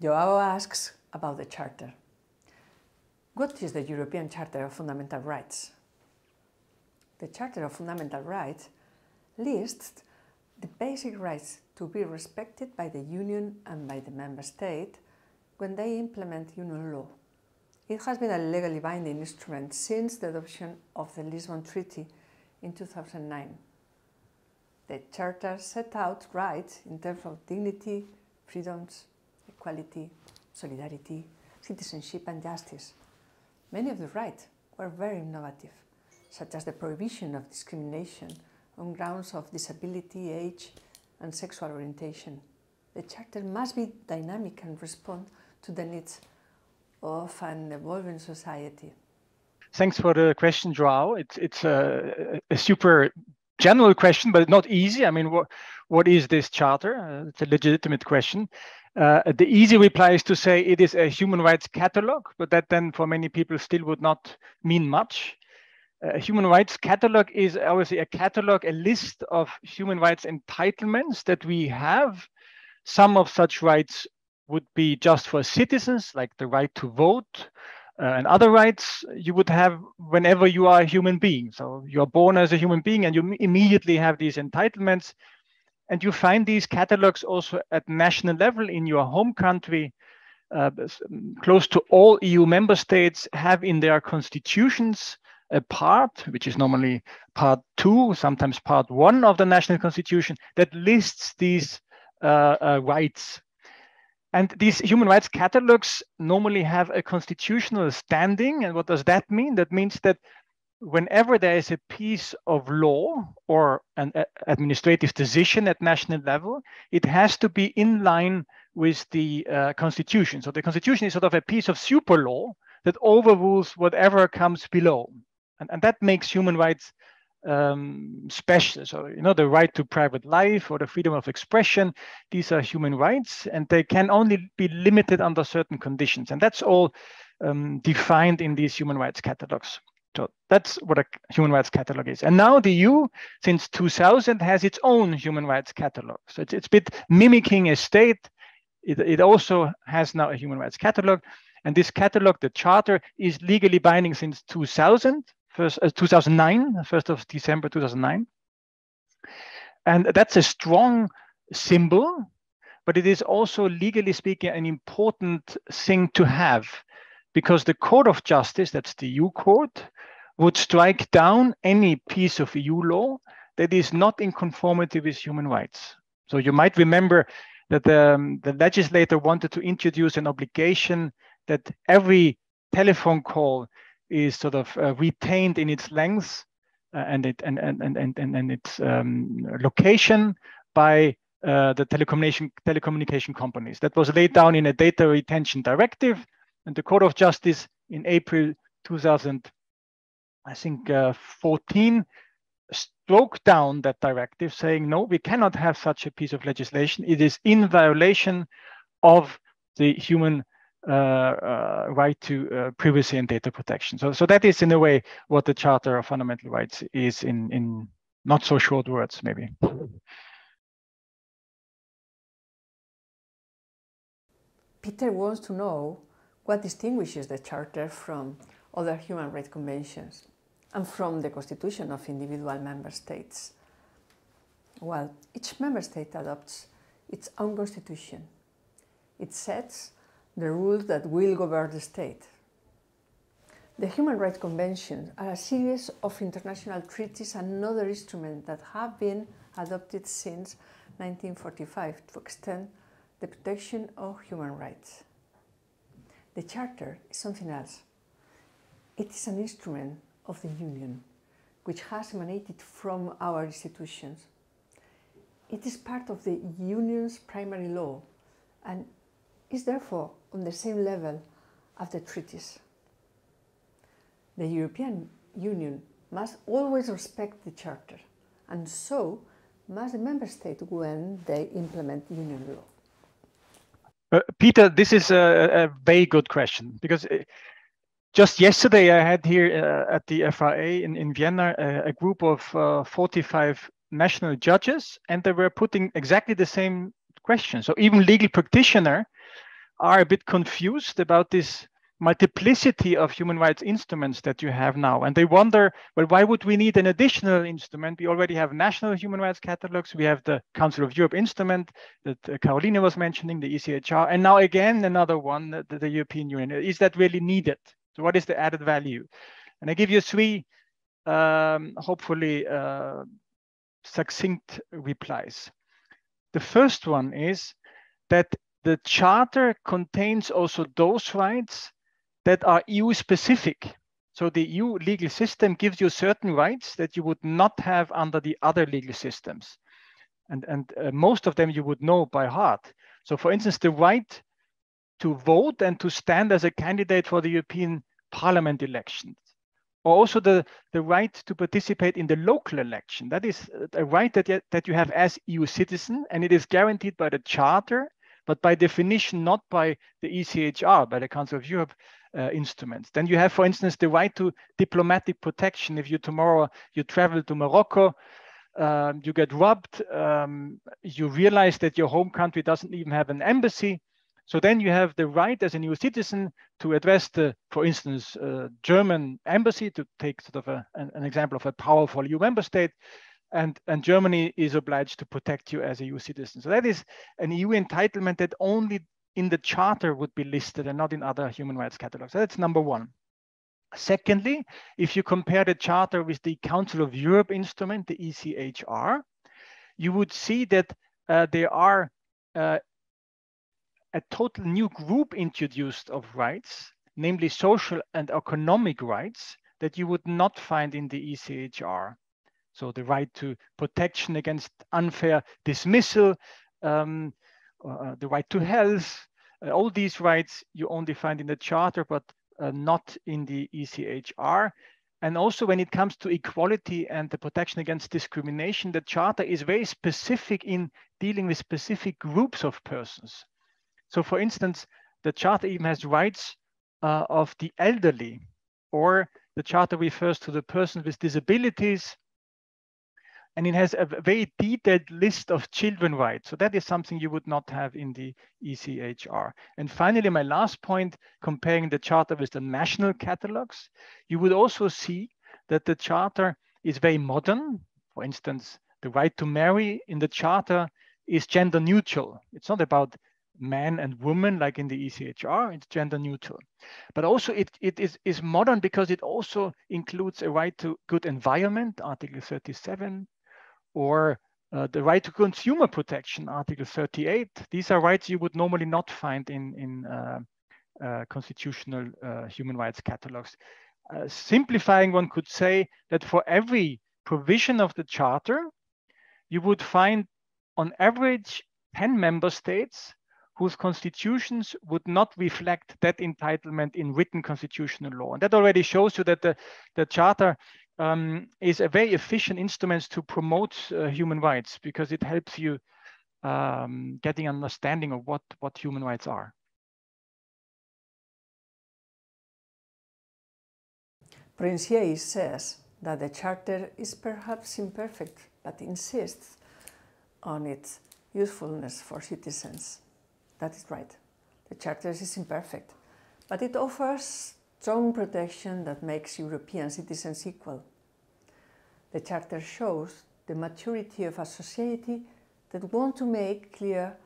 Joao asks about the Charter. What is the European Charter of Fundamental Rights? The Charter of Fundamental Rights lists the basic rights to be respected by the Union and by the Member State when they implement Union law. It has been a legally binding instrument since the adoption of the Lisbon Treaty in 2009. The Charter set out rights in terms of dignity, freedoms, equality, solidarity, citizenship and justice. Many of the rights were very innovative, such as the prohibition of discrimination on grounds of disability, age and sexual orientation. The Charter must be dynamic and respond to the needs of an evolving society. Thanks for the question, Joao. It's, it's a, a super general question, but not easy. I mean, what, what is this charter? Uh, it's a legitimate question. Uh, the easy reply is to say it is a human rights catalog, but that then for many people still would not mean much. A human rights catalog is obviously a catalog, a list of human rights entitlements that we have. Some of such rights would be just for citizens, like the right to vote, uh, and other rights you would have whenever you are a human being. So you are born as a human being and you immediately have these entitlements. And you find these catalogs also at national level in your home country. Uh, close to all EU member states have in their constitutions a part, which is normally part two, sometimes part one of the national constitution, that lists these uh, uh, rights and these human rights catalogs normally have a constitutional standing. And what does that mean? That means that whenever there is a piece of law or an administrative decision at national level, it has to be in line with the uh, constitution. So the constitution is sort of a piece of super law that overrules whatever comes below. And, and that makes human rights um, special. So, you know, the right to private life or the freedom of expression, these are human rights and they can only be limited under certain conditions. And that's all um, defined in these human rights catalogs. So that's what a human rights catalog is. And now the EU, since 2000, has its own human rights catalog. So it's, it's a bit mimicking a state. It, it also has now a human rights catalog. And this catalog, the charter, is legally binding since 2000 first, uh, 2009, 1st of December 2009. And that's a strong symbol, but it is also legally speaking an important thing to have because the Court of Justice, that's the EU court, would strike down any piece of EU law that is not in conformity with human rights. So you might remember that the, um, the legislator wanted to introduce an obligation that every telephone call is sort of uh, retained in its length uh, and, it, and, and, and, and, and its um, location by uh, the telecommunication, telecommunication companies. That was laid down in a data retention directive and the Court of Justice in April 2000, I think uh, 14, struck down that directive saying, no, we cannot have such a piece of legislation. It is in violation of the human uh, uh, right to uh, privacy and data protection. So, so that is in a way what the Charter of Fundamental Rights is in, in not so short words, maybe. Peter wants to know what distinguishes the Charter from other human rights conventions and from the constitution of individual member states. Well, each member state adopts its own constitution. It sets the rules that will govern the state. The Human Rights Conventions are a series of international treaties and other instruments that have been adopted since 1945 to extend the protection of human rights. The Charter is something else. It is an instrument of the Union, which has emanated from our institutions. It is part of the Union's primary law and is therefore on the same level as the treaties. The European Union must always respect the Charter, and so must the Member State when they implement Union law. Uh, Peter, this is a, a, very good question because uh, just yesterday I had here uh, at the FRA in, in Vienna a, a group of uh, 45 national judges, and they were putting exactly the same question. So even legal practitioner are a bit confused about this multiplicity of human rights instruments that you have now. And they wonder, well, why would we need an additional instrument? We already have national human rights catalogs. We have the Council of Europe instrument that Carolina was mentioning, the ECHR, and now again, another one, the, the European Union. Is that really needed? So what is the added value? And I give you three, um, hopefully uh, succinct replies. The first one is that the charter contains also those rights that are EU specific. So the EU legal system gives you certain rights that you would not have under the other legal systems. And, and uh, most of them you would know by heart. So for instance, the right to vote and to stand as a candidate for the European Parliament elections. Or also the, the right to participate in the local election. That is a right that, you, that you have as EU citizen, and it is guaranteed by the Charter, but by definition, not by the ECHR, by the Council of Europe, uh, instruments. Then you have, for instance, the right to diplomatic protection. If you tomorrow you travel to Morocco, um, you get robbed, um, you realize that your home country doesn't even have an embassy. So then you have the right as a new citizen to address the, for instance, uh, German embassy to take sort of a, an, an, example of a powerful EU member state. And, and Germany is obliged to protect you as a EU citizen. So that is an EU entitlement that only in the charter would be listed and not in other human rights catalogs. So that's number one. Secondly, if you compare the charter with the Council of Europe instrument, the ECHR, you would see that uh, there are uh, a total new group introduced of rights, namely social and economic rights that you would not find in the ECHR. So the right to protection against unfair dismissal, um, uh, the right to health, all these rights you only find in the Charter, but uh, not in the ECHR. And also when it comes to equality and the protection against discrimination, the Charter is very specific in dealing with specific groups of persons. So for instance, the Charter even has rights uh, of the elderly, or the Charter refers to the person with disabilities, and it has a very detailed list of children rights. So that is something you would not have in the ECHR. And finally, my last point, comparing the charter with the national catalogs, you would also see that the charter is very modern. For instance, the right to marry in the charter is gender neutral. It's not about man and woman like in the ECHR, it's gender neutral. But also it, it is, is modern because it also includes a right to good environment, Article 37, or uh, the right to consumer protection, Article 38. These are rights you would normally not find in, in uh, uh, constitutional uh, human rights catalogs. Uh, simplifying, one could say that for every provision of the Charter, you would find on average 10 member states whose constitutions would not reflect that entitlement in written constitutional law. And that already shows you that the, the Charter um, is a very efficient instrument to promote uh, human rights because it helps you um, getting understanding of what, what human rights are. Prince Hayes says that the Charter is perhaps imperfect, but insists on its usefulness for citizens. That is right. The Charter is imperfect, but it offers strong protection that makes European citizens equal. The Charter shows the maturity of a society that wants to make clear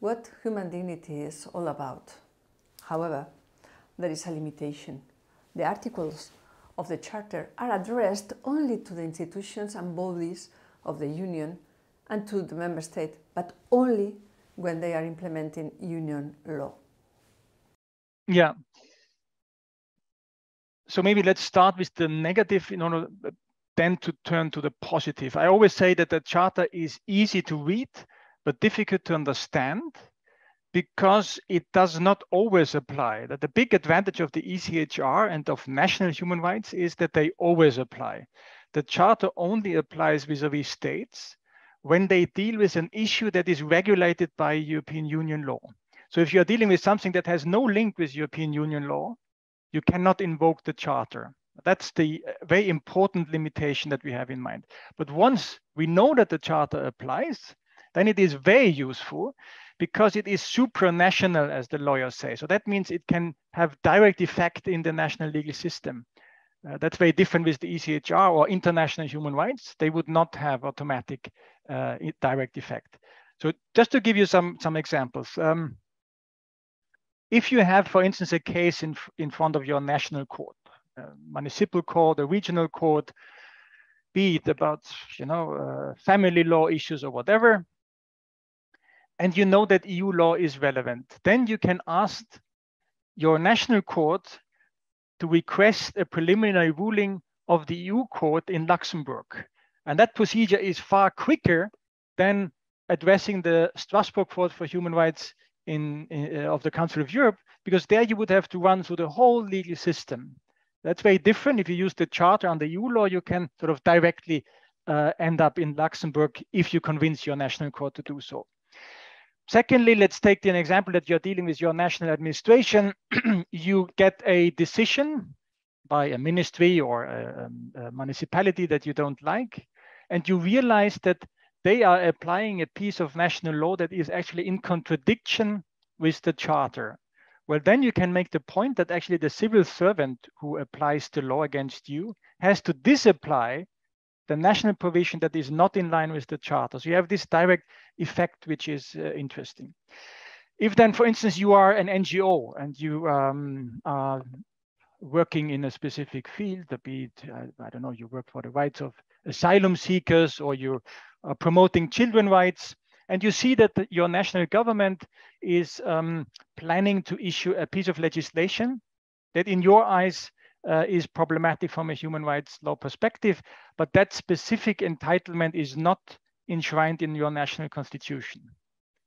what human dignity is all about. However, there is a limitation. The articles of the Charter are addressed only to the institutions and bodies of the Union and to the Member State, but only when they are implementing Union law. Yeah, so maybe let's start with the negative in order then to turn to the positive. I always say that the charter is easy to read, but difficult to understand because it does not always apply. That the big advantage of the ECHR and of national human rights is that they always apply. The charter only applies vis-a-vis -vis states when they deal with an issue that is regulated by European Union law. So if you're dealing with something that has no link with European Union law, you cannot invoke the charter. That's the uh, very important limitation that we have in mind. But once we know that the charter applies, then it is very useful because it is supranational, as the lawyers say. So that means it can have direct effect in the national legal system. Uh, that's very different with the ECHR or international human rights. They would not have automatic uh, direct effect. So just to give you some, some examples. Um, if you have, for instance, a case in, in front of your national court, municipal court, a regional court, be it about, you know, uh, family law issues or whatever, and you know that EU law is relevant, then you can ask your national court to request a preliminary ruling of the EU court in Luxembourg. And that procedure is far quicker than addressing the Strasbourg Court for Human Rights in, in uh, of the Council of Europe, because there you would have to run through the whole legal system. That's very different. If you use the charter under EU law, you can sort of directly uh, end up in Luxembourg if you convince your national court to do so. Secondly, let's take an example that you're dealing with your national administration. you get a decision by a ministry or a, a, municipality that you don't like, and you realize that they are applying a piece of national law that is actually in contradiction with the charter. Well, then you can make the point that actually the civil servant who applies the law against you has to disapply the national provision that is not in line with the charter. So you have this direct effect, which is uh, interesting. If then, for instance, you are an NGO and you um, are working in a specific field, be it, I don't know, you work for the rights of asylum seekers or you are promoting children rights, and you see that the, your national government is um, planning to issue a piece of legislation that in your eyes uh, is problematic from a human rights law perspective, but that specific entitlement is not enshrined in your national constitution,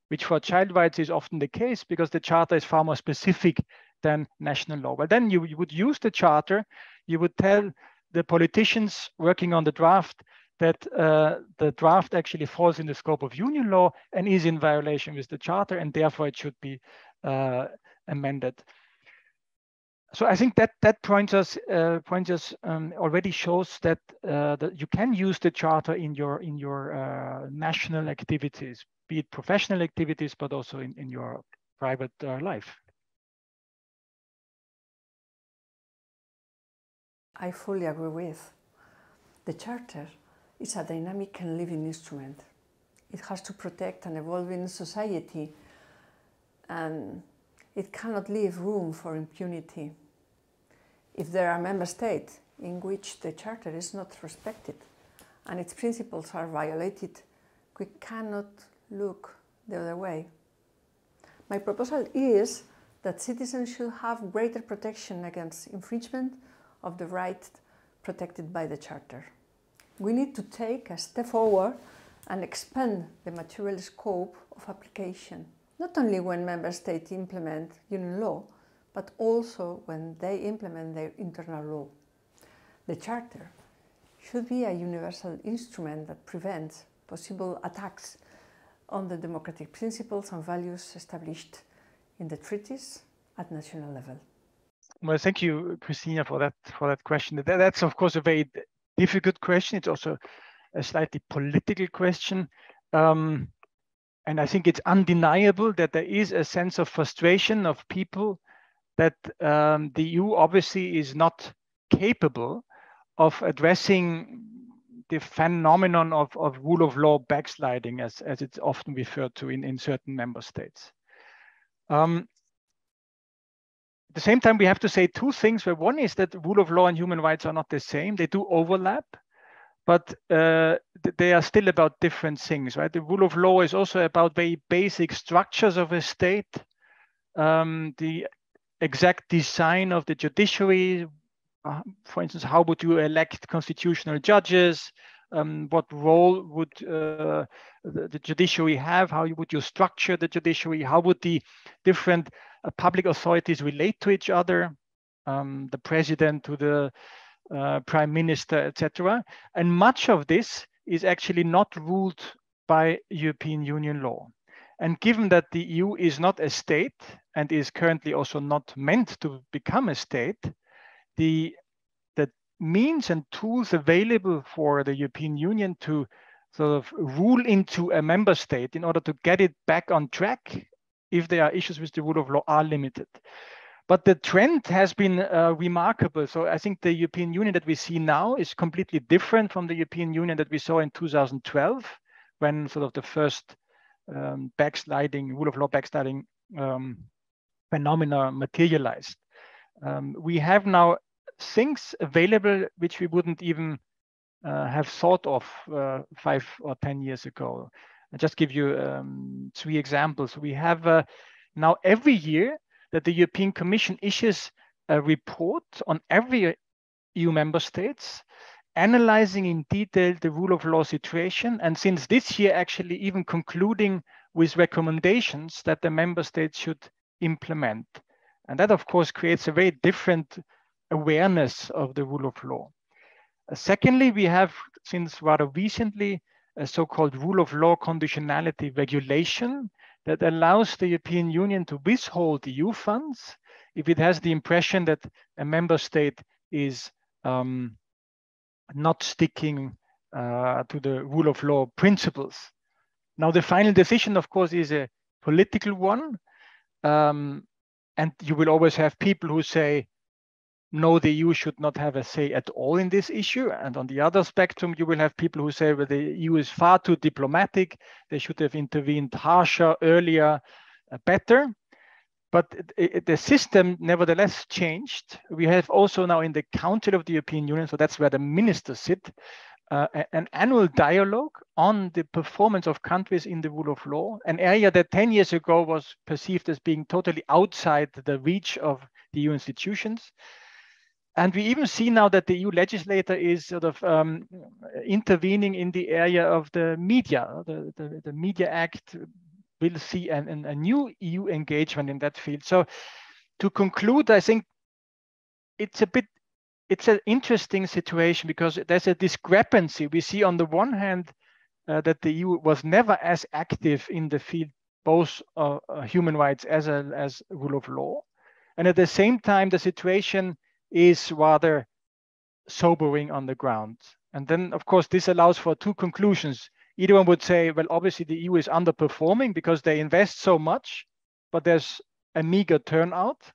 which for child rights is often the case because the charter is far more specific than national law. Well, then you, you would use the charter, you would tell the politicians working on the draft that uh, the draft actually falls in the scope of union law and is in violation with the charter, and therefore it should be uh, amended. So I think that that points us uh, points us um, already shows that uh, that you can use the charter in your in your uh, national activities, be it professional activities, but also in, in your private uh, life. I fully agree with the charter is a dynamic and living instrument. It has to protect an evolving society and it cannot leave room for impunity. If there are member states in which the Charter is not respected and its principles are violated, we cannot look the other way. My proposal is that citizens should have greater protection against infringement of the rights protected by the Charter we need to take a step forward and expand the material scope of application, not only when member states implement union law, but also when they implement their internal law. The Charter should be a universal instrument that prevents possible attacks on the democratic principles and values established in the treaties at national level. Well, thank you, Christina, for that for that question. That's of course a very difficult question. It's also a slightly political question. Um, and I think it's undeniable that there is a sense of frustration of people that um, the EU obviously is not capable of addressing the phenomenon of, of rule of law backsliding, as, as it's often referred to in, in certain member states. Um, the same time, we have to say two things. Where one is that rule of law and human rights are not the same; they do overlap, but uh, they are still about different things, right? The rule of law is also about very basic structures of a state, um, the exact design of the judiciary. Uh, for instance, how would you elect constitutional judges? Um, what role would uh, the, the, judiciary have? How would you structure the judiciary? How would the different public authorities relate to each other, um, the president to the uh, prime minister, etc. And much of this is actually not ruled by European Union law. And given that the EU is not a state and is currently also not meant to become a state, the, the means and tools available for the European Union to sort of rule into a member state in order to get it back on track if there are issues with the rule of law are limited. But the trend has been uh, remarkable. So I think the European Union that we see now is completely different from the European Union that we saw in 2012, when sort of the first um, backsliding, rule of law backsliding um, phenomena materialized. Um, we have now things available which we wouldn't even uh, have thought of uh, five or 10 years ago. I'll just give you um, three examples. We have uh, now every year that the European Commission issues a report on every EU member states, analyzing in detail the rule of law situation. And since this year, actually even concluding with recommendations that the member states should implement. And that, of course, creates a very different awareness of the rule of law. Uh, secondly, we have, since rather recently, a so-called rule of law conditionality regulation that allows the European Union to withhold EU funds if it has the impression that a member state is um, not sticking uh, to the rule of law principles. Now, the final decision, of course, is a political one. Um, and you will always have people who say, no, the EU should not have a say at all in this issue. And on the other spectrum, you will have people who say, well, the EU is far too diplomatic. They should have intervened harsher, earlier, uh, better. But the system nevertheless changed. We have also now in the Council of the European Union, so that's where the ministers sit, uh, an annual dialogue on the performance of countries in the rule of law, an area that 10 years ago was perceived as being totally outside the reach of the EU institutions. And we even see now that the EU legislator is sort of um, intervening in the area of the media. The, the, the Media Act will see an, an, a new EU engagement in that field. So to conclude, I think it's a bit, it's an interesting situation because there's a discrepancy. We see on the one hand uh, that the EU was never as active in the field, both uh, uh, human rights as, a, as rule of law. And at the same time, the situation is rather sobering on the ground. And then, of course, this allows for two conclusions. Either one would say, well, obviously the EU is underperforming because they invest so much, but there's a meager turnout.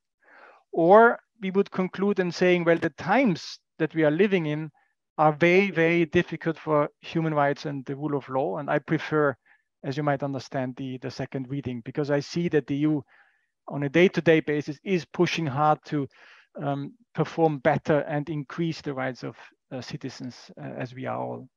Or we would conclude in saying, well, the times that we are living in are very, very difficult for human rights and the rule of law. And I prefer, as you might understand, the, the second reading because I see that the EU on a day-to-day -day basis is pushing hard to um, perform better and increase the rights of uh, citizens uh, as we are all